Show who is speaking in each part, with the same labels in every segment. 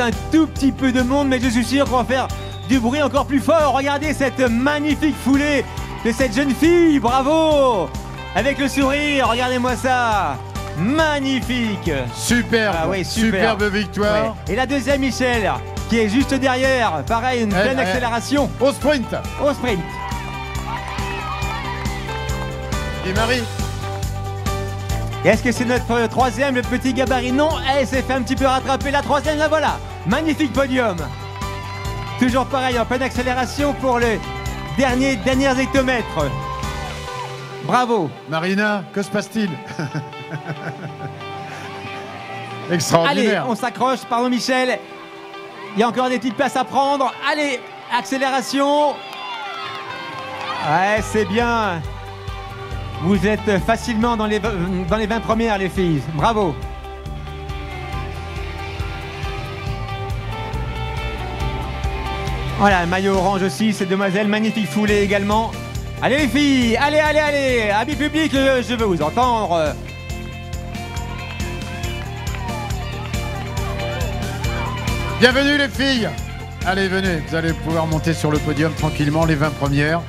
Speaker 1: un tout petit peu de monde, mais je suis sûr qu'on va faire du bruit encore plus fort. Regardez cette magnifique foulée de cette jeune fille, bravo Avec le sourire, regardez-moi ça Magnifique
Speaker 2: Superbe,
Speaker 1: Ah super.
Speaker 2: superbe victoire.
Speaker 1: Ouais. Et la deuxième, Michel, qui est juste derrière. Pareil, une
Speaker 2: Elle-
Speaker 1: pleine
Speaker 2: elle-
Speaker 1: accélération
Speaker 2: Au sprint.
Speaker 1: au sprint.
Speaker 2: Et Marie
Speaker 1: Est-ce que c'est notre troisième, le petit gabarit? Non, elle s'est fait un petit peu rattraper. La troisième, la voilà. Magnifique podium. Toujours pareil, en pleine accélération pour le dernier, dernier hectomètre. Bravo.
Speaker 2: Marina, que se passe-t-il?
Speaker 1: Allez,
Speaker 2: Extraordinaire.
Speaker 1: on s'accroche. Pardon, Michel. Il y a encore des petites places à prendre. Allez, accélération. Ouais, c'est bien. Vous êtes facilement dans les, dans les 20 premières, les filles. Bravo. Voilà, maillot orange aussi, ces demoiselles. Magnifique foulée également. Allez, les filles. Allez, allez, allez. Amis public, je veux vous entendre.
Speaker 2: Bienvenue les filles. Allez, venez, vous allez pouvoir monter sur le podium tranquillement, les 20 premières.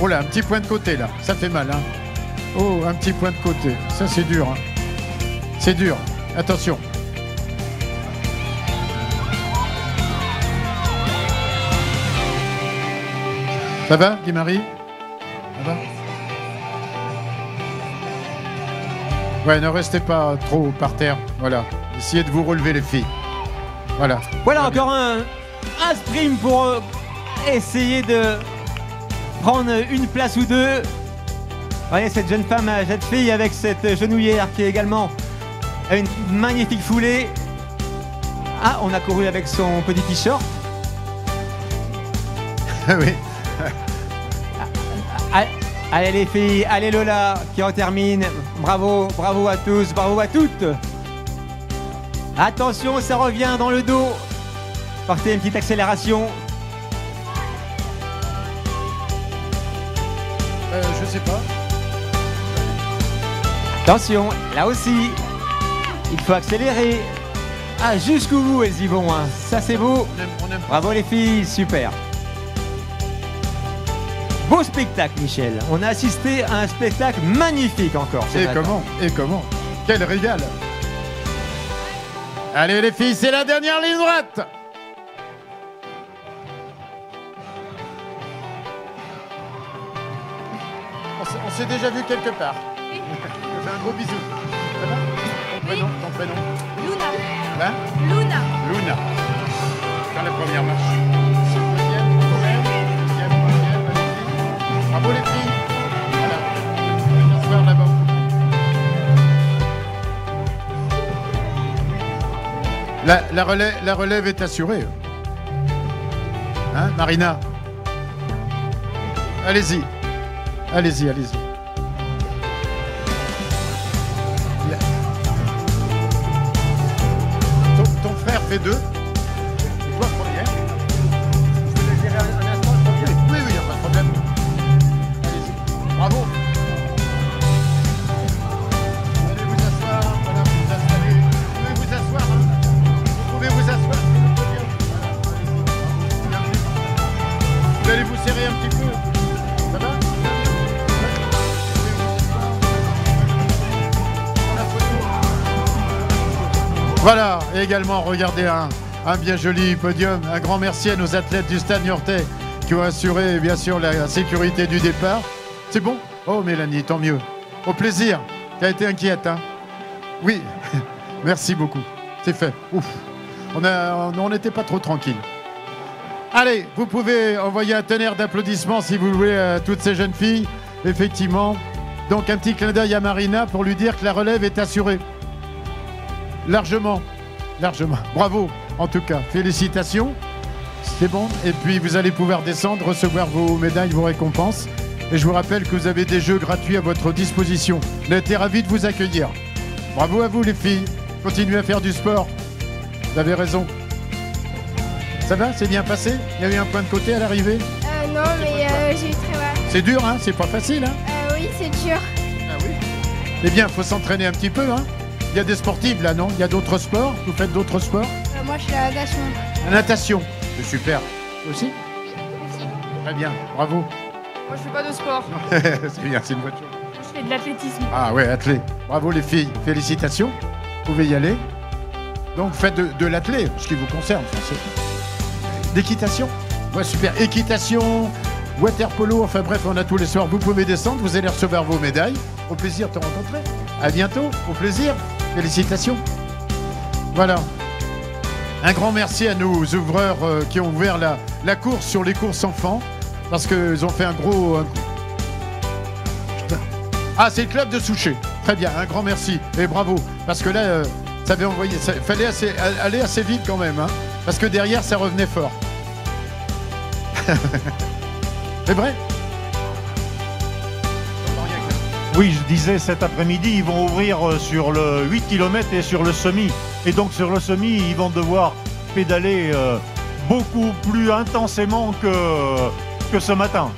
Speaker 2: Oh là, un petit point de côté là, ça fait mal. Hein. Oh, un petit point de côté, ça c'est dur. hein. C'est dur, attention. Ça va, Guy-Marie Ça va? Ouais, ne restez pas trop par terre. Voilà. Essayez de vous relever, les filles. Voilà.
Speaker 1: Voilà encore un, un sprint pour euh, essayer de prendre une place ou deux. Voyez cette jeune femme, euh, cette fille avec cette genouillère qui est également a une magnifique foulée. Ah, on a couru avec son petit t-shirt.
Speaker 2: oui.
Speaker 1: Ah, Allez les filles, allez Lola qui en termine. Bravo, bravo à tous, bravo à toutes. Attention, ça revient dans le dos. Partez une petite accélération.
Speaker 2: Euh, je sais pas.
Speaker 1: Attention, là aussi, il faut accélérer. Ah, jusqu'au bout, elles y vont. hein. Ça, c'est beau.
Speaker 2: On aime, on aime.
Speaker 1: Bravo les filles, super. Beau spectacle, Michel. On a assisté à un spectacle magnifique encore. ce
Speaker 2: Et
Speaker 1: matin.
Speaker 2: comment Et comment? Quel régal Allez les filles, c'est la dernière ligne droite On s'est déjà vu quelque part. Fais un gros bisou. Ça va Ton prénom Ton prénom
Speaker 3: Luna.
Speaker 2: Hein
Speaker 3: Luna.
Speaker 2: Luna. Dans la première marche. Deuxième, deuxième, troisième, allez-y. Bravo les filles. Voilà. Venez s'asseoir là-bas. La, la relève, la relève est assurée. Hein, Marina? Allez-y. Allez-y, allez-y. Ton frère Voilà, et également, regardez un, bien joli podium. Un grand merci à nos athlètes du Stade Niortais qui ont assuré, bien sûr, la sécurité du départ. C'est bon? Oh, Mélanie, tant mieux. Au plaisir. Tu as été inquiète, hein? Oui. merci beaucoup. C'est fait. Ouf. On n'était pas trop tranquille. Allez, vous pouvez envoyer un tonnerre d'applaudissements si vous voulez à toutes ces jeunes filles. Effectivement. Donc un petit clin d'œil à Marina pour lui dire que la relève est assurée. Largement. Largement. Bravo, en tout cas. Félicitations. C'est bon. Et puis vous allez pouvoir descendre, recevoir vos médailles, vos récompenses. Et je vous rappelle que vous avez des jeux gratuits à votre disposition. On a été ravis de vous accueillir. Bravo à vous les filles. Continuez à faire du sport. Vous avez raison. Ça va? C'est bien passé? Il y a eu un point de côté à l'arrivée?
Speaker 3: Euh, non, mais euh, j'ai eu très mal.
Speaker 2: C'est dur, hein? C'est pas facile, hein?
Speaker 3: Euh, oui, c'est dur.
Speaker 2: Ah oui Eh bien, faut s'entraîner un petit peu, hein? Il y a des sportifs là, non? Il y a d'autres sports? Vous faites d'autres sports?
Speaker 3: Euh, moi, je suis la natation.
Speaker 2: La natation. C'est super. Toi aussi? Très bien, bravo.
Speaker 4: Moi, je fais pas de sport.
Speaker 2: c'est bien, c'est une voiture.
Speaker 4: Je fais de l'athlétisme.
Speaker 2: Ah ouais, athlé. Bravo les filles, félicitations. Vous pouvez y aller. Donc faites de, de l'athlé, ce qui vous concerne. D'équitation Ouais, super. Équitation, water polo, enfin bref, on a tous les soirs. Vous pouvez descendre, vous allez recevoir vos médailles. Au plaisir de te rencontrer. À bientôt, au plaisir. Félicitations. Voilà. Un grand merci à nos ouvreurs euh, qui ont ouvert la, course sur les courses enfants. Parce qu'ils ont fait un gros, ah, c'est le club de Souchet. Très bien, un grand merci et bravo. Parce que là, euh, ça avait envoyé, fallait aller assez vite quand même, hein, parce que derrière, ça revenait fort. c'est vrai?
Speaker 5: Oui, je disais cet après-midi, ils vont ouvrir euh, sur le 8 km et sur le semi. Et donc sur le semi, ils vont devoir pédaler euh, beaucoup plus intensément que, ce matin.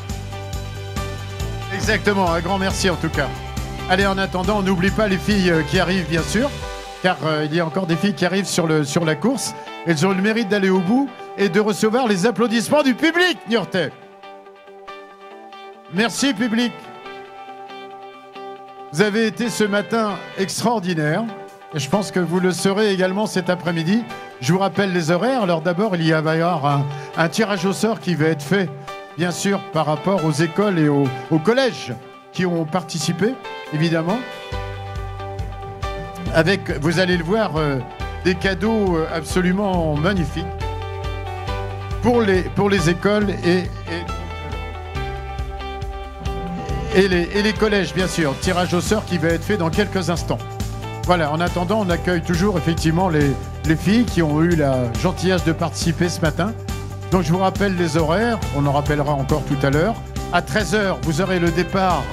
Speaker 2: Exactement, un grand merci en tout cas. Allez, en attendant, on n'oublie pas les filles euh, qui arrivent, bien sûr, car il y a encore des filles qui arrivent sur la course. Elles ont le mérite d'aller au bout et de recevoir les applaudissements du public, Niortais. Merci, public. Vous avez été ce matin extraordinaire. Et je pense que vous le serez également cet après-midi. Je vous rappelle les horaires. Alors d'abord, il y va y avoir un, tirage au sort qui va être fait, bien sûr, par rapport aux écoles et aux, collèges qui ont participé, évidemment. Avec, vous allez le voir, euh, des cadeaux euh, absolument magnifiques pour les, pour les écoles et et les, collèges, bien sûr. Tirage au sort qui va être fait dans quelques instants. Voilà, en attendant, on accueille toujours effectivement les, les filles qui ont eu la gentillesse de participer ce matin. Donc je vous rappelle les horaires, on en rappellera encore tout à l'heure. À 13h, vous aurez le départ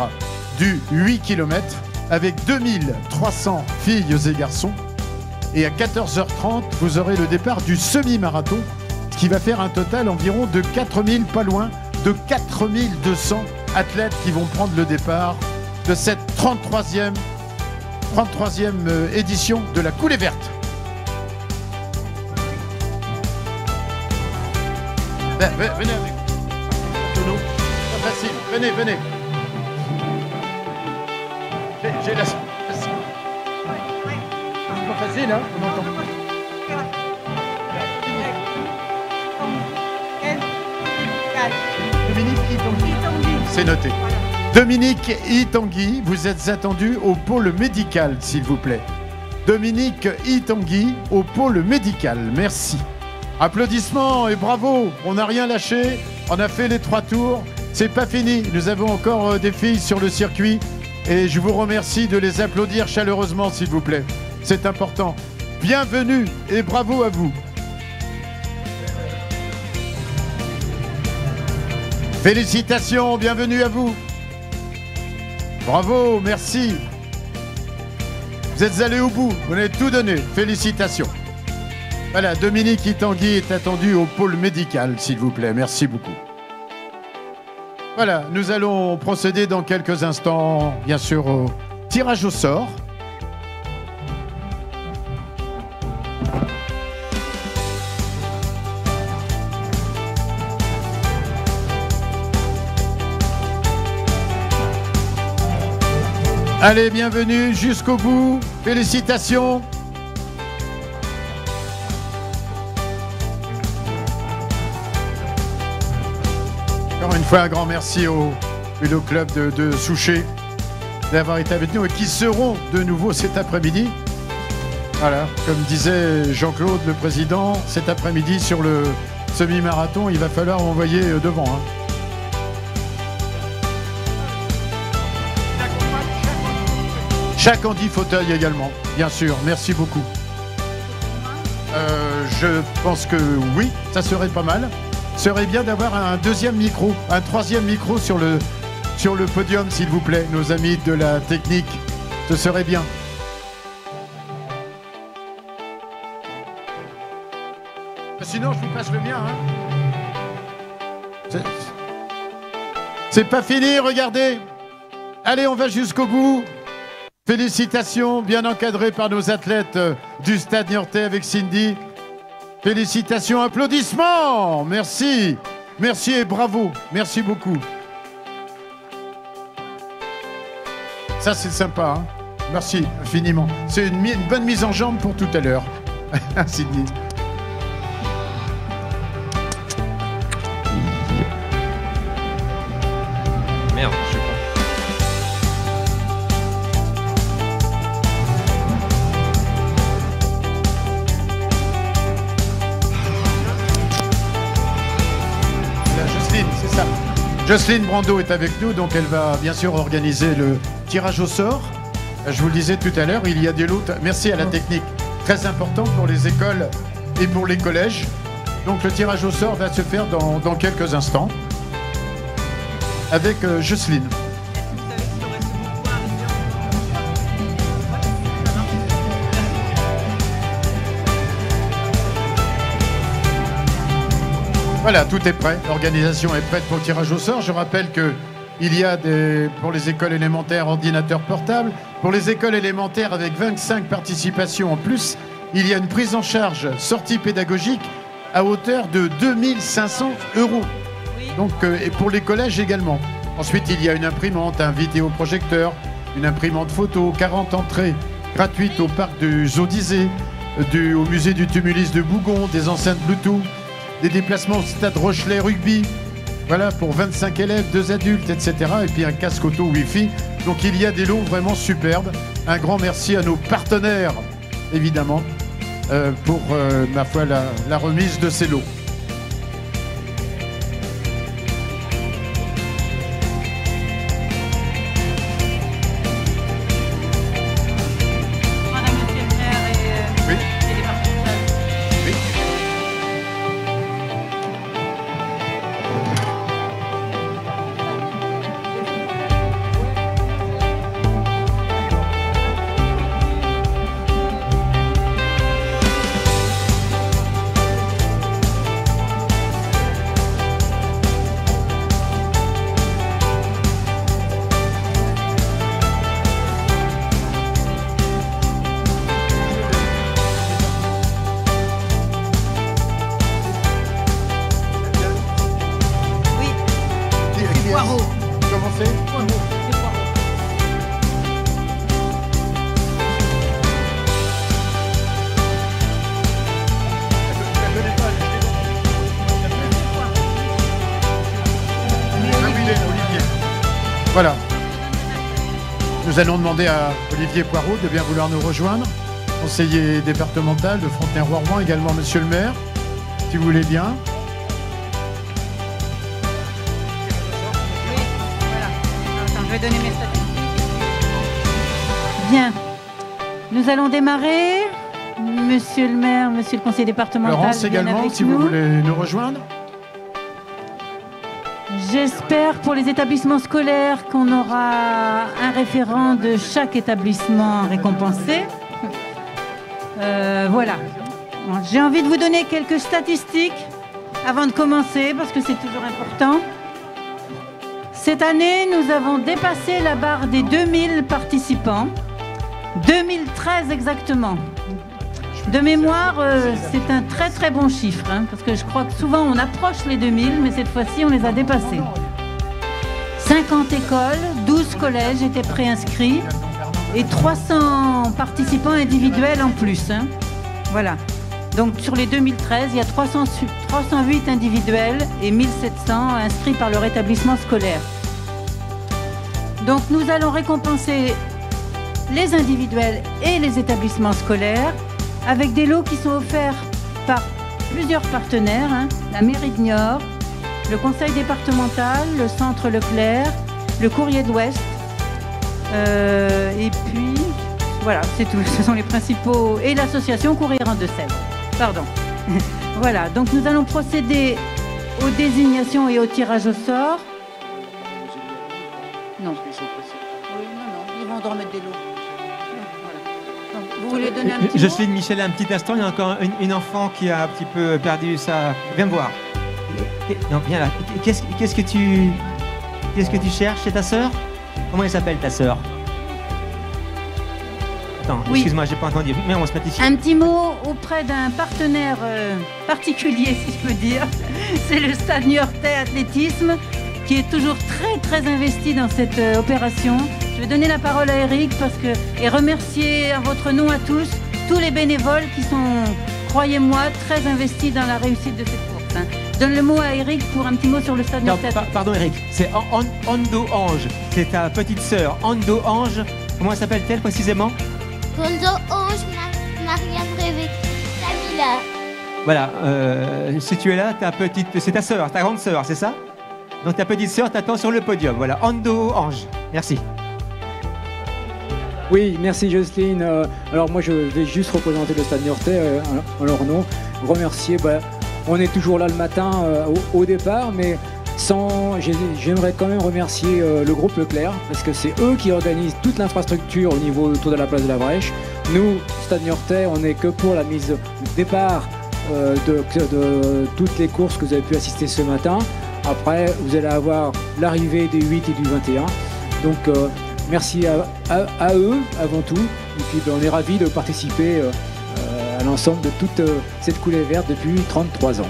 Speaker 2: du 8 km avec 2300 filles et garçons. Et à 14h30, vous aurez le départ du semi-marathon, qui va faire un total environ de 4000, pas loin, de 4200 athlètes qui vont prendre le départ de cette 33e, 33e euh, édition de la coulée verte. Ben, ve- venez avec nous. Pas facile, venez, venez. J'ai la... C'est pas facile, hein On entend. Noté. Dominique Itanguy, vous êtes attendu au pôle médical, s'il vous plaît. Dominique Itanguy au pôle médical. Merci. Applaudissements et bravo. On n'a rien lâché. On a fait les trois tours. C'est pas fini. Nous avons encore euh, des filles sur le circuit. Et je vous remercie de les applaudir chaleureusement, s'il vous plaît. C'est important. Bienvenue et bravo à vous. Félicitations, bienvenue à vous. Bravo, merci. Vous êtes allés au bout, vous avez tout donné. Félicitations. Voilà, Dominique Itangui est attendu au pôle médical, s'il vous plaît. Merci beaucoup. Voilà, nous allons procéder dans quelques instants, bien sûr, au tirage au sort. Allez, bienvenue jusqu'au bout. Félicitations. Encore une fois, un grand merci au Vélo Club de, de Souchet d'avoir été avec nous et qui seront de nouveau cet après-midi. Voilà, comme disait Jean-Claude, le président, cet après-midi sur le semi-marathon, il va falloir envoyer euh, devant. hein. Chaque Andy fauteuil également, bien sûr. Merci beaucoup. Euh, je pense que oui, ça serait pas mal. Serait bien d'avoir un deuxième micro, un troisième micro sur le, sur le podium, s'il vous plaît, nos amis de la technique. Ce serait bien. Sinon, je vous passe le mien. hein. C'est- C'est pas fini, regardez. Allez, on va jusqu'au bout. Félicitations, bien encadré par nos athlètes euh, du Stade Niortais avec Cindy. Félicitations, applaudissements. Merci. Merci et bravo. Merci beaucoup. Ça, c'est sympa. hein. Merci infiniment. C'est une, bonne mise en jambe pour tout à l'heure. Sydney. Jocelyne Brando est avec nous, donc elle va bien sûr organiser le tirage au sort. Je vous le disais tout à l'heure, il y a des lots. Merci à la technique. Très important pour les écoles et pour les collèges. Donc le tirage au sort va se faire dans, dans quelques instants avec euh, Jocelyne. Voilà, tout est prêt. L'organisation est prête pour le tirage au sort. Je rappelle que il y a des, pour les écoles élémentaires ordinateurs portables. Pour les écoles élémentaires avec 25 participations en plus, il y a une prise en charge sortie pédagogique à hauteur de 2500 euros. Donc, euh, et pour les collèges également. Ensuite, il y a une imprimante, un vidéoprojecteur, une imprimante photo, 40 entrées gratuites au parc du Zodisé, euh, du, au musée du Tumulus de Bougon, des enceintes Bluetooth, des déplacements au stade Rochelet Rugby. Voilà, pour 25 élèves, deux adultes, etc. Et puis un casque auto Wi-Fi. Donc il y a des lots vraiment superbes. Un grand merci à nos partenaires, évidemment, euh, pour, euh, ma foi, la, la remise de ces lots. Nous allons demander à Olivier Poirot de bien vouloir nous rejoindre, conseiller départemental de Frontenay-Rouen, également monsieur le maire, si vous voulez bien.
Speaker 6: Bien. Nous allons démarrer. Monsieur le maire, monsieur le conseiller départemental.
Speaker 2: Laurence également, si
Speaker 6: nous.
Speaker 2: vous voulez nous rejoindre.
Speaker 6: J'espère pour les établissements scolaires qu'on aura un référent de chaque établissement récompensé. Euh, voilà. J'ai envie de vous donner quelques statistiques avant de commencer parce que c'est toujours important. Cette année, nous avons dépassé la barre des 2000 participants. 2013 exactement. De mémoire, euh, c'est un très très bon chiffre, hein, parce que je crois que souvent on approche les 2000, mais cette fois-ci on les a dépassés. 50 écoles, 12 collèges étaient préinscrits et 300 participants individuels en plus. hein. Voilà. Donc sur les 2013, il y a 300 su- 308 individuels et 1700 inscrits par leur établissement scolaire. Donc nous allons récompenser les individuels et les établissements scolaires avec des lots qui sont offerts par plusieurs partenaires, hein, la mairie de Niort, le conseil départemental, le centre Leclerc, le courrier de l'Ouest, euh, et puis voilà, c'est tout. Ce sont les principaux et l'association Courir en Deux-Sèvres. Pardon. voilà, donc nous allons procéder aux désignations et au tirage au sort. Non. Oui, non, non, ils vont en remettre des lots. Voilà. Donc, Vous voulez donner un petit mot
Speaker 1: Jocelyne Michel, un petit instant, il y a encore une, une enfant qui a un petit peu perdu sa. Viens me voir. Non, viens là. Qu'est-ce que tu. Qu'est-ce que tu cherches chez ta sœur? Comment elle s'appelle ta sœur?
Speaker 6: Oui.
Speaker 1: Excuse-moi, j'ai pas entendu. Mais on se met ici.
Speaker 6: Un petit mot auprès d'un partenaire euh, particulier, si je peux dire. C'est le Stade Niortais Athlétisme qui est toujours très très investi dans cette euh, opération. Je vais donner la parole à Eric parce que et remercier à votre nom à tous tous les bénévoles qui sont, croyez-moi, très investis dans la réussite de cette course. hein. Donne le mot à Eric pour un petit mot sur le Stade
Speaker 1: Non, pa- pardon Eric, c'est An- An- Ando Ange. C'est ta petite sœur, Ando Ange. Comment s'appelle-t-elle précisément?
Speaker 3: Gonzo Ange, Mar- Marianne Révé, Camilla.
Speaker 1: Voilà, euh, si tu es là, ta petite, c'est ta sœur, ta grande sœur, c'est ça? Donc ta petite sœur t'attend sur le podium. Voilà, Ando Ange. Merci.
Speaker 7: Oui, merci Jocelyne. Euh, alors moi je vais juste représenter le Stade Niortais euh, en leur nom. Remercier, bah, on est toujours là le matin euh, au, départ, mais sans, j'ai- j'aimerais quand même remercier le groupe Leclerc parce que c'est eux qui organisent toute l'infrastructure au niveau autour de la place de la Brèche. Nous, Stade Niortais, on n'est que pour la mise au départ de, de toutes les courses que vous avez pu assister ce matin. Après, vous allez avoir l'arrivée des 8 et du 21. Donc merci à, eux avant tout. Et puis ben, on est ravis de participer euh, euh, à l'ensemble de toute euh, cette coulée verte depuis 33 ans.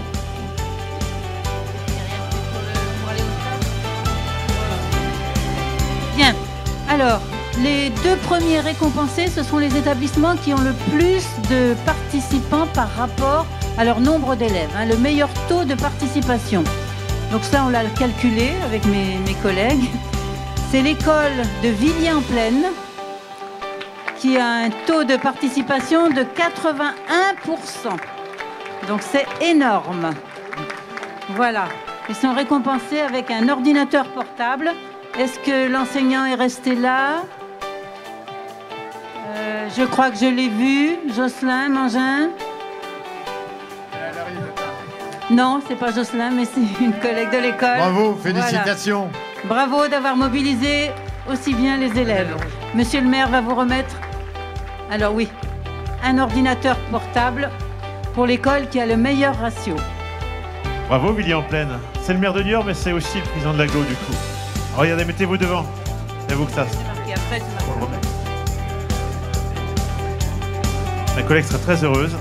Speaker 6: Bien. Alors, les deux premiers récompensés, ce sont les établissements qui ont le plus de participants par rapport à leur nombre d'élèves, hein, le meilleur taux de participation. Donc ça, on l'a calculé avec mes collègues. C'est l'école de Villiers-en-Plaine qui a un taux de participation de 81%. Donc c'est énorme. Voilà. Ils sont récompensés avec un ordinateur portable. Est-ce que l'enseignant est resté là? Euh, Je crois que je l'ai vu. Jocelyn Mangin? Non, c'est pas Jocelyn, mais c'est une collègue de l'école.
Speaker 2: Bravo,
Speaker 6: Voilà. Bravo d'avoir mobilisé aussi bien les élèves. Monsieur le maire va vous remettre, alors oui, un ordinateur portable pour l'école qui a le meilleur ratio.
Speaker 5: Bravo, Willy en pleine. C'est le maire de Niort, mais c'est aussi le président de l'aglo, du coup. Alors, regardez, mettez-vous devant. C'est vous que ça.
Speaker 6: Après, c'est marqué.
Speaker 5: On le remet. Ma collègue sera très heureuse.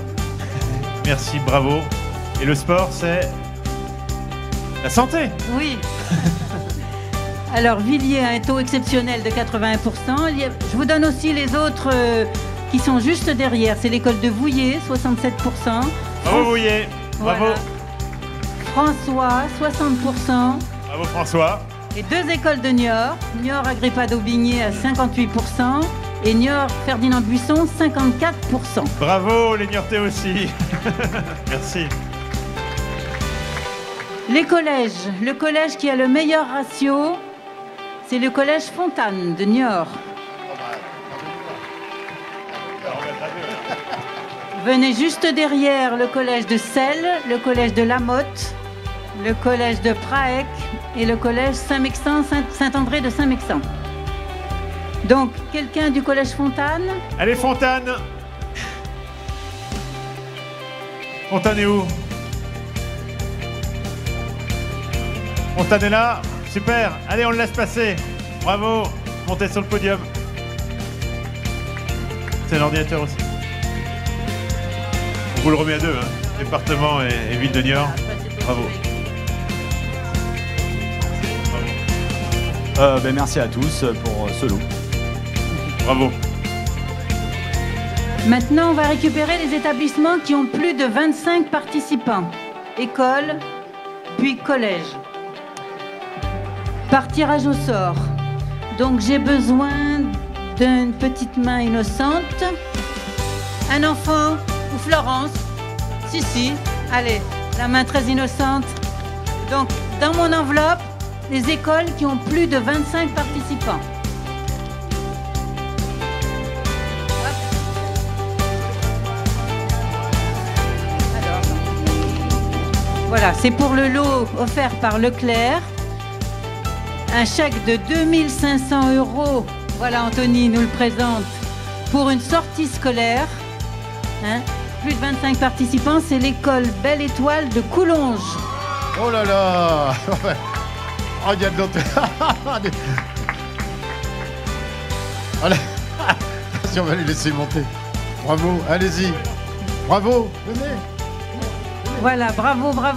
Speaker 5: Merci, bravo. Et le sport, c'est la santé.
Speaker 6: Oui. Alors, Villiers a un taux exceptionnel de 81%. Il y a- Je vous donne aussi les autres euh, qui sont juste derrière. C'est l'école de Vouillé, 67%.
Speaker 5: Bravo. Bravo.
Speaker 6: Voilà. François, 60%.
Speaker 5: Bravo, François.
Speaker 6: Et deux écoles de Niort, Niort Agrippa d'Aubigné à 58% et Niort Ferdinand Buisson 54%.
Speaker 5: Bravo, les Niortais aussi. Merci.
Speaker 6: Les collèges, le collège qui a le meilleur ratio, c'est le collège Fontane de Niort. Venez juste derrière le collège de Celles, le collège de Lamotte, le collège de Praec et le collège Saint-Mexan, Saint- Saint-André de Saint-Mexan. Donc, quelqu'un du collège Fontane
Speaker 5: Allez, Fontane. Fontane est où? Fontane est là. Super. Allez, on le laisse passer. Bravo. Montez sur le podium. C'est l'ordinateur aussi. On vous le remet à deux, hein. Département et, et ville de Niort. Bravo.
Speaker 8: Euh, ben, merci à tous pour euh, ce lot.
Speaker 5: Bravo.
Speaker 6: Maintenant, on va récupérer les établissements qui ont plus de 25 participants. École, puis collège. Par tirage au sort. Donc j'ai besoin d'une petite main innocente. Un enfant ou Florence Si, si. Allez, la main très innocente. Donc, dans mon enveloppe, les écoles qui ont plus de 25 participants. Voilà, c'est pour le lot offert par Leclerc. Un chèque de 2500 euros. Voilà, Anthony nous le présente. Pour une sortie scolaire. Hein, Plus de 25 participants, c'est l'école Belle Étoile de Coulonges.
Speaker 2: Oh là là Oh, il y a de l'autre. Allez. si on va les laisser monter. Bravo, allez-y. Bravo, venez.
Speaker 6: Voilà, bravo, bravo.